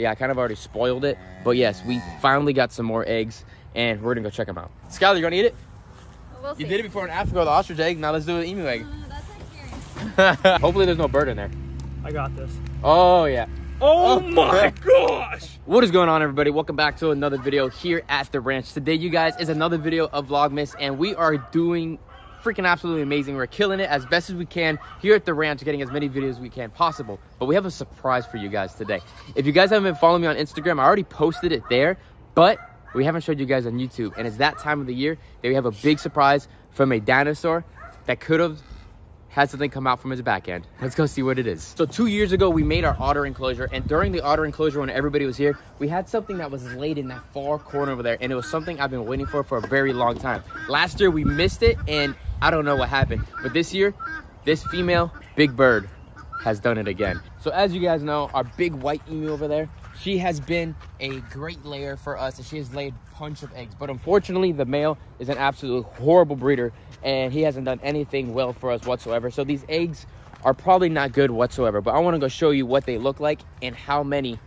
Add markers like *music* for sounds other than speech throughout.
Yeah, I kind of already spoiled it. But yes, we finally got some more eggs and we're gonna go check them out. Skylar, you gonna eat it? We'll see. You did it before in Africa, the ostrich egg. Now let's do the emu egg. Uh, that's *laughs* Hopefully there's no bird in there. I got this. Oh yeah. Oh, Oh. my *laughs* gosh! What is going on everybody? Welcome back to another video here at the ranch. Today you guys is another video of Vlogmas and we are doing freaking absolutely amazing. We're killing it as best as we can here at the ranch, getting as many videos as we can possible. But we have a surprise for you guys today. If you guys haven't been following me on Instagram, I already posted it there, but we haven't showed you guys on YouTube. And it's that time of the year that we have a big surprise from a dinosaur that could have had something come out from his back end. Let's go see what it is. So two years ago, we made our otter enclosure, and during the otter enclosure, when everybody was here, we had something that was laid in that far corner over there, and it was something I've been waiting for for a very long time. Last year, we missed it, and I don't know what happened. But this year, this female, Big Bird, has done it again. So as you guys know, our big white emu over there, she has been a great layer for us and she has laid a bunch of eggs. But unfortunately, the male is an absolute horrible breeder and he hasn't done anything well for us whatsoever. So these eggs are probably not good whatsoever. But I want to go show you what they look like and how many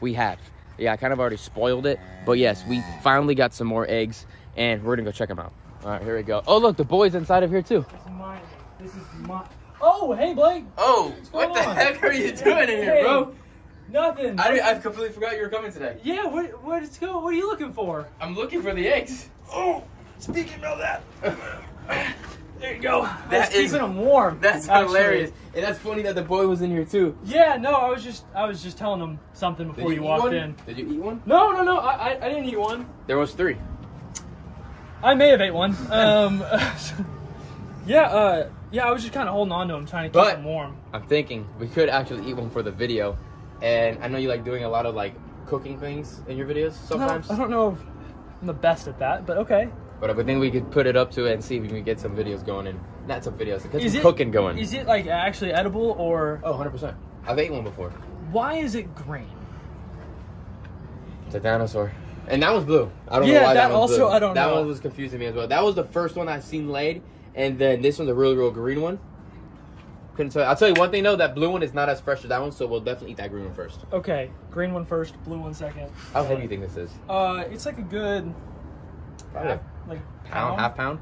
we have. Yeah, I kind of already spoiled it. But yes, we finally got some more eggs and we're gonna go check them out. All right, here we go. Oh, look, the boy's inside of here too. This is mine. This is my. Oh, hey, Blake. Oh, what the heck are you doing in here, Hey, bro? Nothing. I, I completely forgot you were coming today. yeah, where, where's go? What are you looking for? I'm looking for the eggs. Oh, speaking of that, *laughs* there you go. That That's is- keeping them warm. That's actually. hilarious. And that's funny that the boy was in here too. Yeah, no, I was just, I was just telling him something before you, eat walked one? in. Did you eat one? No, no, no, I, I, I didn't eat one. There was three. I may have ate one. Um, *laughs* yeah, uh, yeah, I was just kind of holding on to him, trying to keep But- him warm. I'm thinking we could actually eat one for the video. And I know you like doing a lot of like cooking things in your videos sometimes. I don't, I don't know if I'm the best at that, but okay. But I think we could put it up to it and see if we can get some videos going and not some videos, get Is some it- cooking going. Is it like actually edible or oh, 100%. I've ate one before. why is it green? It's a dinosaur. And that was blue. I don't Yeah, know why that, that also- blue. I don't that know. one was confusing me as well. That was the first one I seen laid, and then this one's a really real green one. Couldn't tell. I'll tell you one thing though. That blue one is not as fresh as that one, so we'll definitely eat that green one first. Okay, green one first, blue one second. How heavy do you think this is? Uh, it's like a good Probably half, like pound, half pound.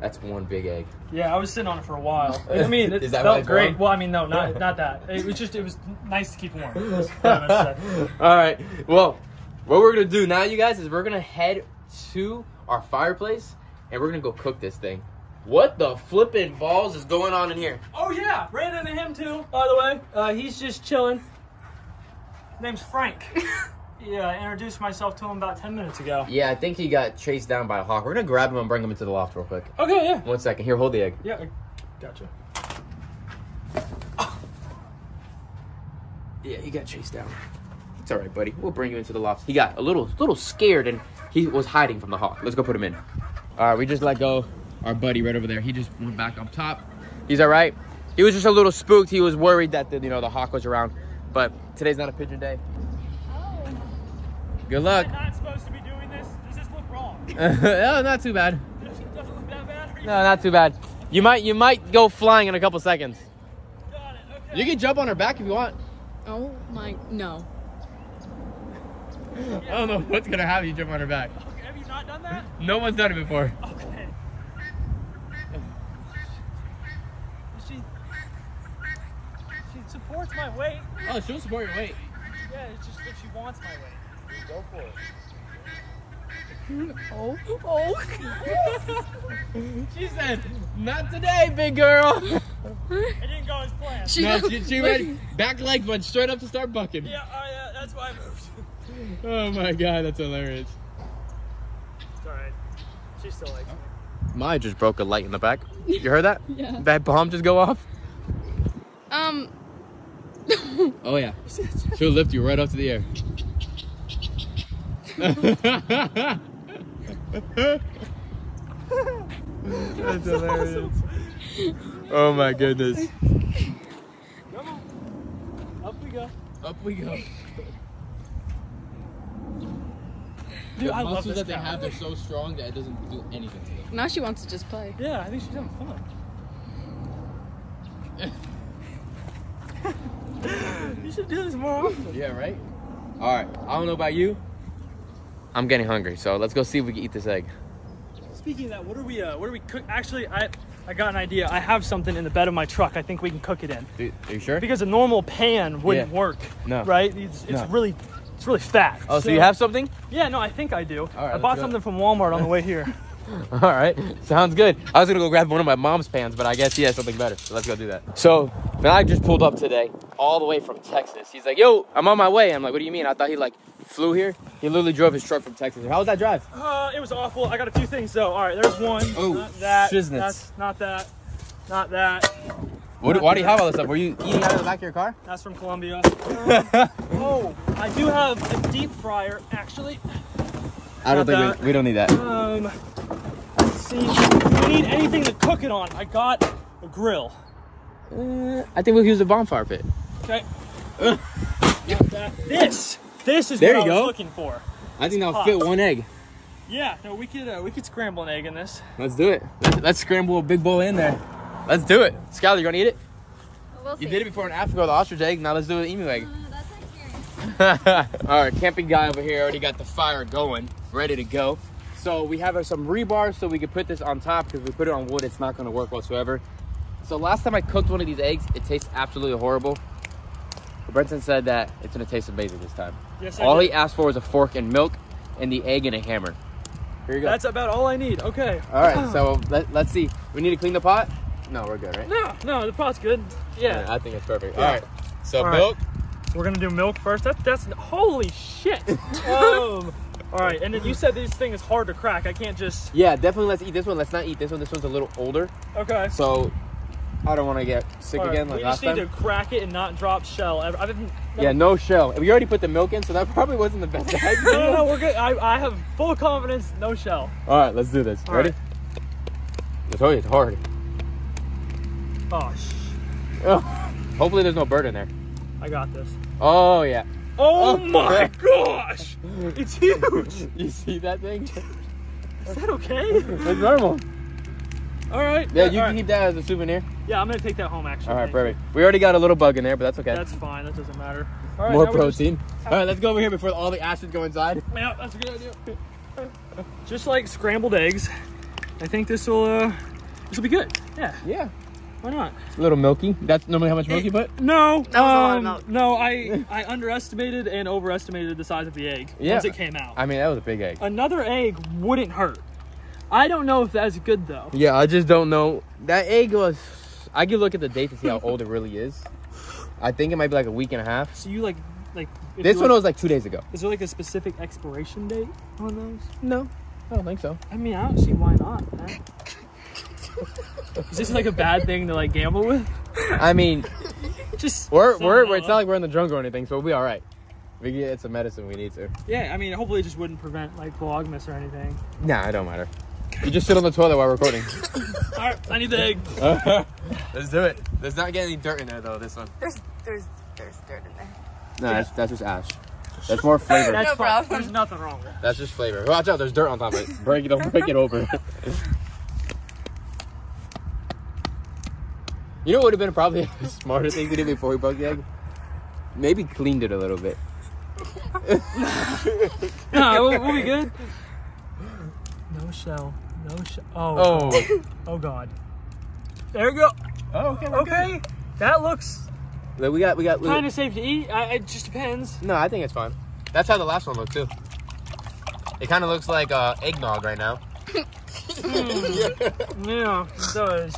That's one big egg. Yeah, I was sitting on it for a while. *laughs* I mean, it Is that felt great. warm? Well, I mean, no, not *laughs* not that. It was just it was nice to keep warm. *laughs* That's what I meant to say. All right. Well, what we're gonna do now, you guys, is we're gonna head to our fireplace and we're gonna go cook this thing. What the flippin' balls is going on in here? Oh yeah, ran into him too. By the way, uh, he's just chilling. Name's Frank. *laughs* yeah, I introduced myself to him about ten minutes ago. Yeah, I think he got chased down by a hawk. We're gonna grab him and bring him into the loft real quick. Okay, yeah, One second. Here, hold the egg. yeah, I- gotcha. Yeah, he got chased down. It's all right, buddy. We'll bring you into the loft. He got a little, little scared, and he was hiding from the hawk. Let's go put him in. All right, we just let go our buddy right over there. He just went back up top. He's all right. He was just a little spooked. He was worried that the, you know the hawk was around. But today's not a pigeon day. Oh. Good luck. not supposed to be doing this. Does this look wrong? no, *laughs* oh, not too bad. Does it doesn't look that bad? No, not too bad. You might, you might go flying in a couple seconds. Got it. Okay. You can jump on her back if you want. Oh my, no. I don't know what's gonna happen. You jump on her back. Okay, Have you not done that? No one's done it before. Okay. She she supports my weight. Oh, she'll support your weight. Yeah, it's just if she wants my weight. Go for it. Oh, *laughs* oh. She said, "Not today, big girl." It *laughs* didn't go as planned. She, no, *laughs* she, she went back leg went straight up to start bucking. Yeah, uh, yeah, that's why I moved. Oh my god, that's hilarious. It's alright. She still likes me. Maya just broke a light in the back. You heard that? *laughs* Yeah. That bomb just go off? Um. *laughs* Oh yeah. She'll lift you right up to the air. That's hilarious. Oh my goodness. Come on. Up we go. Up we go. Dude, the I love muscles this that they cow. have, they're so strong that it doesn't do anything to them. now she wants to just play. Yeah, I think she's having fun. *laughs* You should do this more often. Yeah, right? All right. I don't know about you. I'm getting hungry, so let's go see if we can eat this egg. Speaking of that, what are we? Uh, what are we cook? Actually, I I got an idea. I have something in the bed of my truck. I think we can cook it in Dude, are you sure? because a normal pan wouldn't Yeah. work. No. Right? It's, it's No. really it's really fat. Oh, so you have something? Yeah, no, I think I do. right, I bought something from Walmart on the way here. *laughs* All right, sounds good. I was gonna go grab one of my mom's pans, but I guess he has something better. So let's go do that. So I just pulled up today, all the way from Texas. He's like, "Yo, I'm on my way." I'm like, "What do you mean?" I thought he like flew here. He literally drove his truck from Texas. How was that drive? Uh, it was awful. I got a few things though. All right, there's one. Oh, not that. shiznits. That's not that. Not that. What, why do you have all this stuff? Were you eating out of the back of your car? That's from Colombia. Um, *laughs* oh, I do have a deep fryer actually. I don't think we, we don't need that. Um, let's see. If you need anything to cook it on, I got a grill. Uh, I think we'll use a bonfire pit. Okay. That. *laughs* This. This is There what you I was go. looking for. I think that'll fit one egg. Yeah. No, we could uh, we could scramble an egg in this. Let's do it. Let's, let's scramble a big bowl in there. Let's do it. Skylar, you gonna eat it? We'll You see. did it before in Africa, the ostrich egg. Now let's do it an emu egg. Uh, that's. *laughs* All right, camping guy over here already got the fire going, ready to go. So we have uh, some rebar so we can put this on top because if we put it on wood, it's not going to work whatsoever. So last time I cooked one of these eggs, it tastes absolutely horrible. But Brenton said that it's going to taste amazing this time. Yes. All he asked for was a fork and milk, and the egg and a hammer. Here you go. That's about all I need. Okay. All right, *clears throat* so let, let's see. We need to clean the pot. No, we're good, right? No, no, the pot's good. Yeah. I think it's perfect. Yeah. All right. So All right. milk. We're gonna do milk first. That, that's holy shit. *laughs* um, all right, and then you said this thing is hard to crack. I can't just. Yeah, definitely. Let's eat this one. Let's not eat this one. This one's a little older. Okay. So I don't want to get sick All right, again like we last just need time. to crack it and not drop shell. I, I didn't. Yeah, no shell. We already put the milk in, so that probably wasn't the best *laughs* idea. No, no, no, we're good. I, I have full confidence. No shell. All right, let's do this. All Ready? right. I told you it's hard. Oh, sh- Hopefully there's no bird in there. I got this. Oh yeah. Oh, Oh. my gosh! It's huge. *laughs* You see that thing? Is that okay? It's normal. All right. Yeah, you right. can keep that as a souvenir. Yeah, I'm gonna take that home. Actually. All right, you. perfect. We already got a little bug in there, but that's okay. That's fine. That doesn't matter. All right. More we're just- protein. All right, let's go over here before all the ashes go inside. *laughs* Yeah, that's a good idea. Just like scrambled eggs, I think this will uh, this will be good. Yeah, Yeah. Why not? A little milky. That's normally how much milk you put? No, That was a lot of um, milk. no, I I underestimated and overestimated the size of the egg Yeah. once it came out. I mean, that was a big egg. Another egg wouldn't hurt. I don't know if that's good though. Yeah, I just don't know. That egg was. I could look at the date to see how old it really is. I think it might be like a week and a half. So you like like This one look- was like two days ago. is there like a specific expiration date on those? No, I don't think so. I mean, I don't see why not. man. *laughs* Is this like a bad thing to like gamble with? I mean, Just we're something we're, we're it's not like we're in the drunk or anything, so we'll be all right. We get some medicine we need to. Yeah, I mean, hopefully it just wouldn't prevent like vlogmas or anything. Nah, it don't matter. You just sit on the toilet while recording. *laughs* All right, I need the egg. *laughs* Let's do it. There's not getting any dirt in there though. This one. There's there's there's dirt in there. No, that's, that's just ash. That's more flavor. That's No problem. There's nothing wrong with it. That's just flavor. Watch out, there's dirt on top of it. Break it, don't break it over. You know what would have been probably *laughs* a smarter thing to do before we broke the egg? Maybe cleaned it a little bit. *laughs* No, we'll, we'll be *laughs* good. No shell. No shell. Oh. Oh. *coughs* Oh God. There we go. Oh, okay. Okay. That looks We got, we got. kind of safe to eat. I, it just depends. No, I think it's fine. That's how the last one looked too. It kind of looks like uh, eggnog right now. Yeah, it does.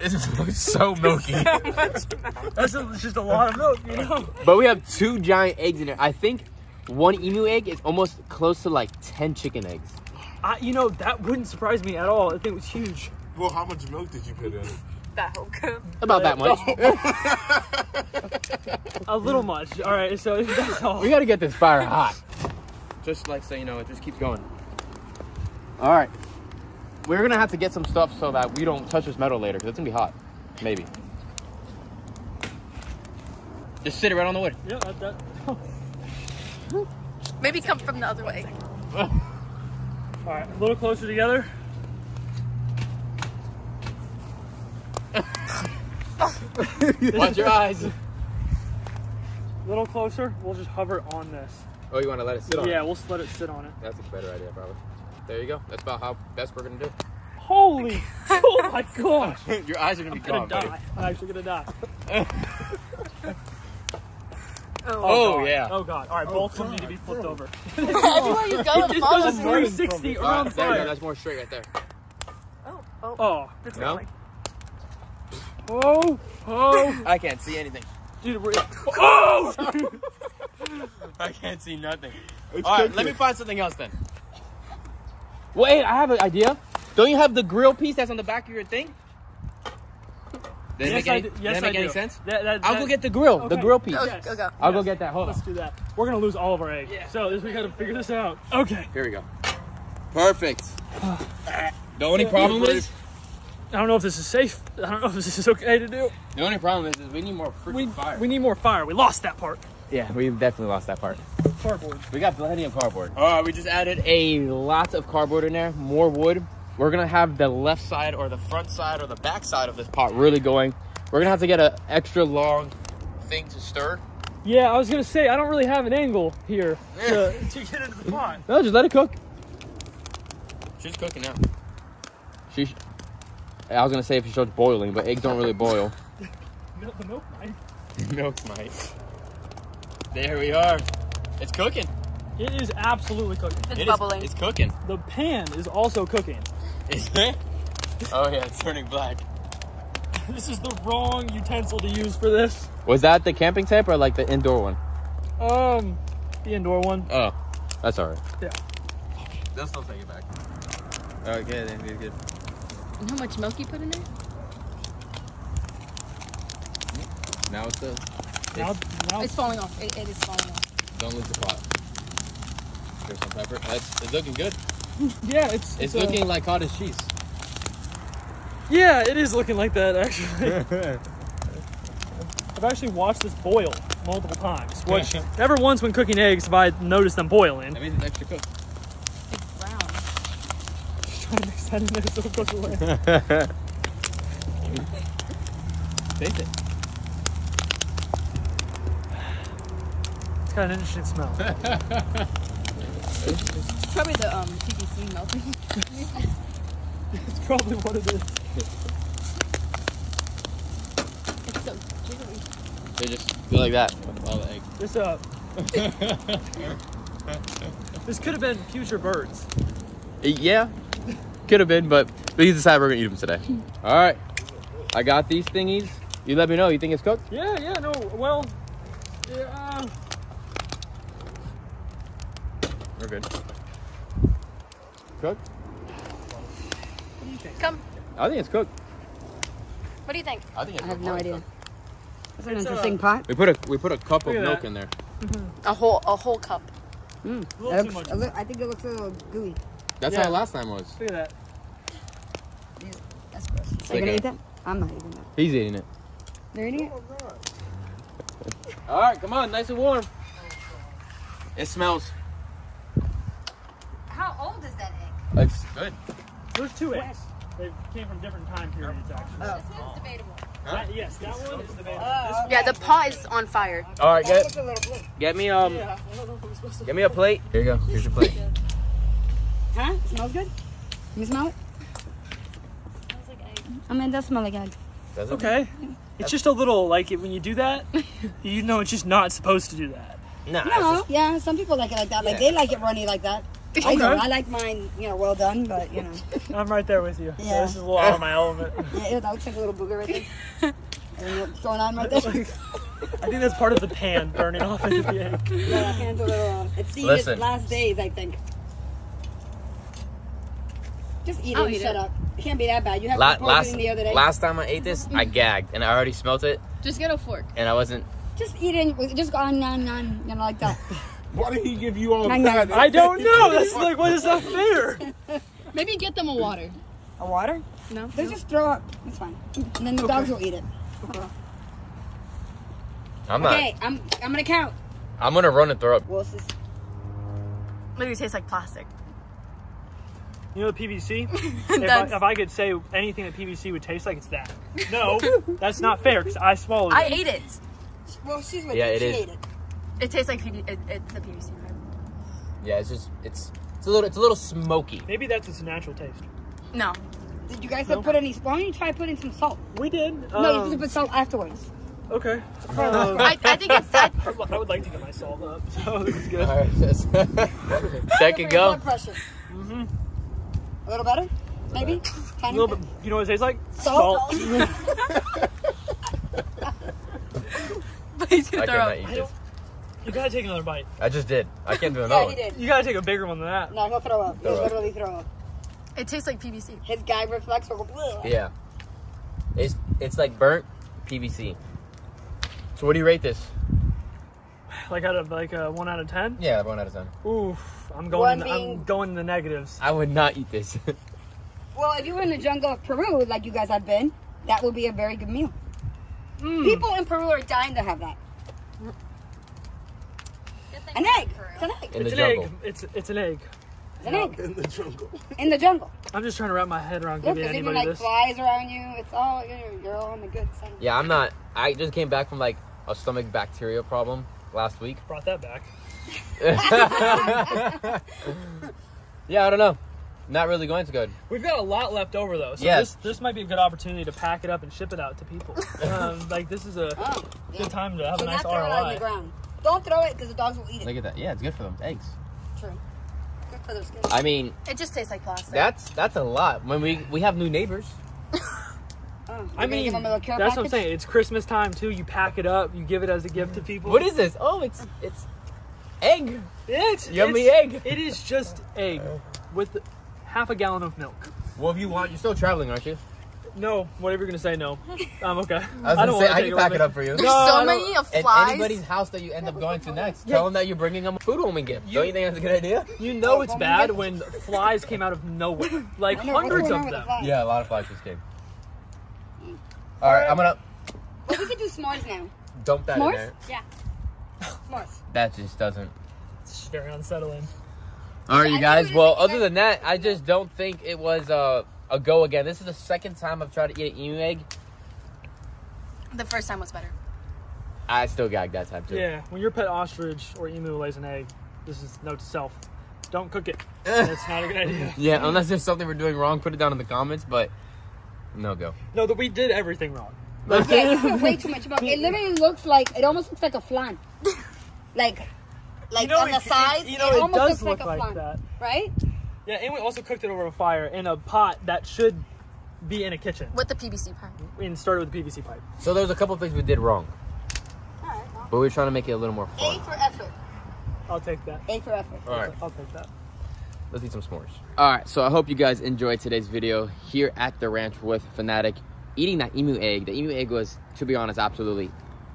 It looks *laughs* so milky. *laughs* That's a, just a lot of milk, you know. but we have two giant eggs in there. I think one emu egg is almost close to like 10 chicken eggs. I, you know, that wouldn't surprise me at all. I think it was huge. Well, how much milk did you put in? It? That whole coop. About that much. *laughs* A little much. All right, so that's all. we gotta get this fire hot. Just like so you know, it just keeps going. All right. We're gonna have to get some stuff so that we don't touch this metal later, because it's gonna be hot. Maybe. Just sit it right on the wood. Yeah, that, that. *laughs* Maybe come from the other way. All right, a little closer together. *laughs* Watch your eyes. A little closer. We'll just hover on this. Oh, you want to let it sit on yeah, it? we'll just let it sit on it. That's a better idea, probably. There you go. That's about how best we're gonna do. Holy! *laughs* oh my gosh! *laughs* Your eyes are gonna I'm be gonna gone, buddy. die. I'm actually gonna die. Oh, oh, oh God. yeah. Oh god. All right, oh, both of them need to be flipped over. *laughs* Everywhere you go, It it just goes follows you. 360 All right, around there you go. That's more straight right there. Oh, oh, Oh, it's No? going. oh, oh, I can't see anything. dude, we're oh! I can't see nothing. It's All right, let me find something else then. Wait, I have an idea. Don't you have the grill piece that's on the back of your thing? Did it yes, any, I do. did Yes, it make I any do. sense? That- that- I'll that- go get the grill, the grill piece. Go, Yes. go, go. I'll go get that. Hold on. Let's do that. We're gonna lose all of our eggs. Yeah. So this we gotta figure this out. Okay. Here we go. Perfect. the only problem is, I don't know if this is safe. I don't know if this is okay to do. the only problem is, is we need more freaking We fire. we need more fire. We lost that part. Yeah, we definitely lost that part. Cardboard. We got plenty of cardboard. All right, we just added a lot of cardboard in there, more wood. We're gonna have the left side or the front side or the back side of this pot really going. We're gonna have to get an extra long thing to stir. Yeah, I was gonna say I don't really have an angle here to, to get into the pot. No, just let it cook. She's cooking now. She. I was gonna say if she starts boiling, but eggs don't really boil. *laughs* Milk, the milk might. *laughs* Milk's might. There we are. It's cooking. It is absolutely cooking. It's It is- bubbling. it's cooking. The pan is also cooking. Is it? Oh yeah, it's turning black. *laughs* This is the wrong utensil to use for this. Was that the camping tip or like the indoor one? Um, the indoor one. Oh, that's alright. Yeah. They'll still take it back. Alright, good. Good. Good. And how much milk you put in there? Now it's the. Now, now It's falling off. It, it is falling off. Don't lose the pot. Here's some pepper. That's, it's looking good. *laughs* yeah, it's It's uh, looking like cottage cheese. Yeah, it is looking like that actually. *laughs* I've actually watched this boil multiple times. Which never once when cooking eggs have I noticed them boiling. That means it's extra cooked. It's brown. Just *laughs* trying to mix that in there so it goes away. Taste it. Got an interesting smell. *laughs* Probably the um PVC melting. It's probably what it is. It's so jiggly. They just go like that with all the eggs. This uh, *laughs* this could have been future birds. Yeah, could have been, but we decided we're gonna eat them today. *laughs* All right, I got these thingies. You let me know. You think it's cooked? Yeah, yeah, no, well, yeah. We're good. Cooked? What do you think? Come. I think it's cooked. What do you think? I think it's I have no idea. It's an It's, uh, interesting pot. We put a we put a cup of milk that. in there. A whole a whole cup. Mm. A It too looks, much. it look- I think it looks a little gooey. That's Yeah. how last time was. Look at that. That's gross. Are you like gonna a- eat that? I'm not eating that. He's eating it. They're eating it? *laughs* All right, come on, nice and warm. It smells. How old is that egg? It's good. There's two eggs. They came from different time periods, actually. Oh. This one's debatable. That- yes, that one is the baby. Yeah, the pot is on fire. All right, get looks a little blue. get me um, yeah, I don't know if I'm supposed to. get me a plate. Here you go. Here's your plate. Huh? Smells good? You smell it? I mean, it does smell like egg. Does it? Okay. It's just a little like it when you do that, *laughs* you know it's just not supposed to do that. Nah. it's No, just- yeah, some people like it like that. Like Yeah. they like it runny like that. *laughs* I know. I like mine, you know, well done, but you know, *laughs* I'm right there with you. So Yeah. this is a little out of my element. *laughs* yeah, ew, that looks like a little booger right there. And what's going on right there? I think that's part of the pan burning off into the egg. yeah, that hand's a little. Um, it's seen Listen. its last days, I think. Just eat it I'll and eat shut it. up. It can't be that bad. You have La- some last poisoning the other day. last time I ate this, I gagged and I already smelt it, Just get a fork. and I wasn't. Just eat it. Just go on, on, on, you know, like that. Why did he give you all I that? I don't know. *laughs* That's like what is that fair. Maybe get them a water. A water? No. They just throw up. It's fine. And then the dogs will eat it. I'm not. Okay, I'm I'm gonna count. I'm gonna run and throw up. Wosses. Maybe it tastes like plastic. You know the PVC? *laughs* If I, if I could say anything that PVC would taste like, it's that. No, that's not fair because I swallowed I it. I ate it. Well, she's with Yeah, you. it she is. ate it. It tastes like PB. It, it's the PVC pipe. Yeah, it's just it's it's a little it's a little smoky. Maybe that's its natural taste. No. Did you guys put any? Why don't you try putting some salt? We did. no, you um, should put salt afterwards. Okay. *laughs* Um, I, I think it's that. *laughs* I would- I would like to get my salt up, *laughs* so this is good. All right, just- second go. Blood pressure. Mm-hmm. A little better, maybe. A Tiny little bit. You know what it tastes like? Salt. Please I throw cannot up. eat I this. don't- You gotta take another bite. I just did. I can't do *laughs* another Yeah, one. he did. You gotta take a bigger one than that. No, he'll throw up. He'll Throw up. literally throw up. It tastes like PVC. His gag reflex will go. "Bleh." Yeah. It's it's like burnt PVC. So what do you rate this? Like out of like a one out of ten. Yeah, one out of ten. Oof. I'm going. In the, being- I'm going in the negatives. I would not eat this. *laughs* Well, if you were in the jungle of Peru, like you guys have been, that would be a very good meal. Mm. People in Peru are dying to have that. An egg. It's an egg. In it's the an jungle. egg. It's it's an egg. It's an egg. in the jungle. In the jungle. I'm just trying to wrap my head around Look, giving there's even like this. flies around you. It's all you're, you're all on the good side. Yeah, I'm not. I just came back from like a stomach bacteria problem last week. Brought that back. *laughs* yeah, I don't know. Not really going to good. We've got a lot left over though, so Yes. this this might be a good opportunity to pack it up and ship it out to people. *laughs* um, like this is a Oh, yeah. good time to have Do a nice not throw it on the ROI. Ground. Don't throw it because the dogs will eat it. Look at that. Yeah, it's good for them. Eggs. True. Good for their skin. I mean, It just tastes like plastic. that's that's a lot. When we we have new neighbors. *laughs* Oh, I mean, give them a little care that's what I'm saying. It's Christmas time too. You pack it up, you give it as a gift to people. What is this? Oh, it's it's egg. It's Yummy it's- egg. It is just egg with half a gallon of milk. Well, if you want, you're still traveling, aren't you? No, whatever you're gonna say, no. *laughs* I'm okay. I was don't gonna say wanna I can pack it up for you. There's No, I so don't- many of And flies. anybody's house that you end up going to *laughs* next, tell them that you're bringing them a food homing gift. You- Don't you think that's a good idea? You know it's bad when flies came out of nowhere, like *laughs* know, hundreds of with the them. Yeah, a lot of flies just came. All right, I'm gonna Well, we could do s'mores now. dump that in S'mores? there. Yeah. S'mores. That just doesn't. It's very unsettling. All right, I you guys. Well, other than that, I just don't think it was uh, a go again. This is the second time I've tried to eat an emu egg. the first time was better. I still gagged that time too. Yeah, when your pet ostrich or emu lays an egg, this is note to self: don't cook it. *laughs* That's not a good idea. Yeah, unless there's something we're doing wrong, put it down in the comments. But no go. No, that we did everything wrong. Yeah, you put way too much milk. It literally looks like it almost looks like a flan. *laughs* Like, like You know, on it- the it- sides, you know, it, it almost does looks look like a like flan, that. right? Yeah, and we also cooked it over a fire in a pot that should be in a kitchen, With the PVC pipe. and started with the PVC pipe. So there's a couple things we did wrong, All right. well, but we're trying to make it a little more A fun. for effort. I'll take that. A for effort. All right, I'll take that. let's eat some s'mores. All right, so I hope you guys enjoyed today's video here at the ranch with Fanatic. Eating that emu egg. The emu egg was, to be honest, absolutely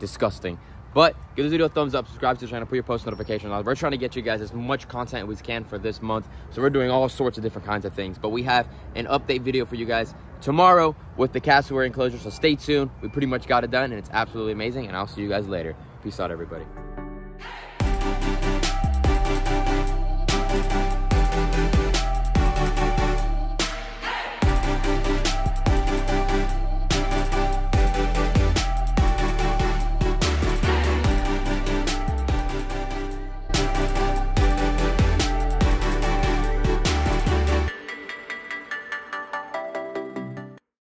disgusting. But give this video a thumbs up, subscribe to the channel, put your post notifications on. We're trying to get you guys as much content as we can for this month. So we're doing all sorts of different kinds of things. But we have an update video for you guys tomorrow with the cassowary enclosure. So stay tuned. We pretty much got it done and it's absolutely amazing. And I'll see you guys later. Peace out, everybody.